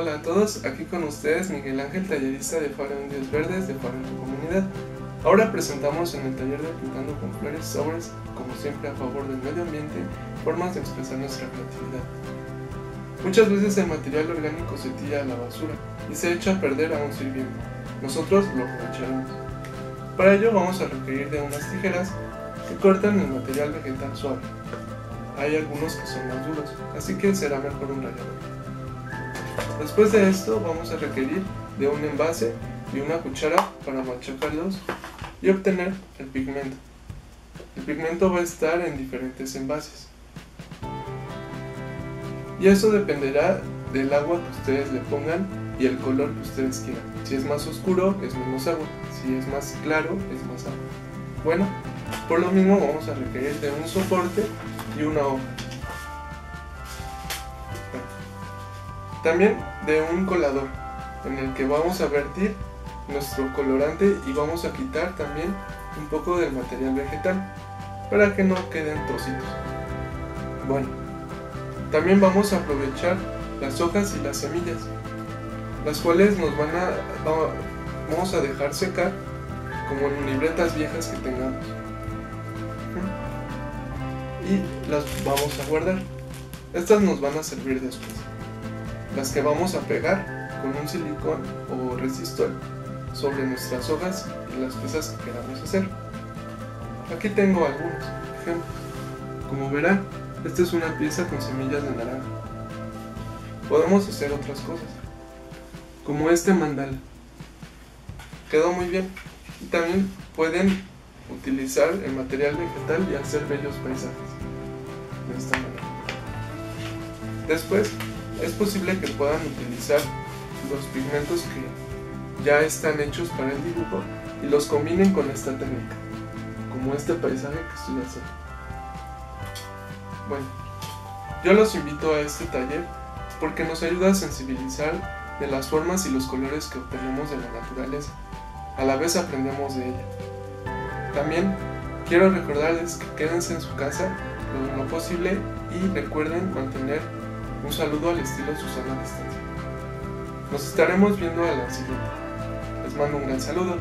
a todos, aquí con ustedes Miguel Ángel, tallerista de Faro Indios Verdes de tu comunidad. Ahora presentamos en el taller de Pintando con Flores Sobres, como siempre a favor del medio ambiente, formas de expresar nuestra creatividad. Muchas veces el material orgánico se tira a la basura y se echa a perder aún sirviendo. Nosotros lo aprovecharemos. Para ello vamos a requerir de unas tijeras que cortan el material vegetal suave. Hay algunos que son más duros, así que será mejor un rallador. Después de esto vamos a requerir de un envase y una cuchara para machacarlos y obtener el pigmento. El pigmento va a estar en diferentes envases. Y eso dependerá del agua que ustedes le pongan y el color que ustedes quieran. Si es más oscuro es menos agua, si es más claro es más agua. Bueno, por lo mismo vamos a requerir de un soporte y una hoja. También de un colador en el que vamos a vertir nuestro colorante y vamos a quitar también un poco del material vegetal para que no queden trocitos. Bueno, también vamos a aprovechar las hojas y las semillas, las cuales nos van a vamos a dejar secar como en libretas viejas que tengamos y las vamos a guardar. Estas nos van a servir después. Las que vamos a pegar con un silicón o resistor sobre nuestras hojas y las piezas que queramos hacer. Aquí tengo algunos ejemplos. Como verán, esta es una pieza con semillas de naranja. Podemos hacer otras cosas, como este mandala. Quedó muy bien. También pueden utilizar el material vegetal y hacer bellos paisajes. De esta manera. Después, es posible que puedan utilizar los pigmentos que ya están hechos para el dibujo y los combinen con esta técnica, como este paisaje que estoy haciendo. Bueno, yo los invito a este taller porque nos ayuda a sensibilizar de las formas y los colores que obtenemos de la naturaleza. A la vez aprendemos de ella. También quiero recordarles que quédense en su casa lo, lo posible y recuerden mantener un saludo al estilo Susana Distancia. Nos estaremos viendo a la siguiente. Les mando un gran saludo.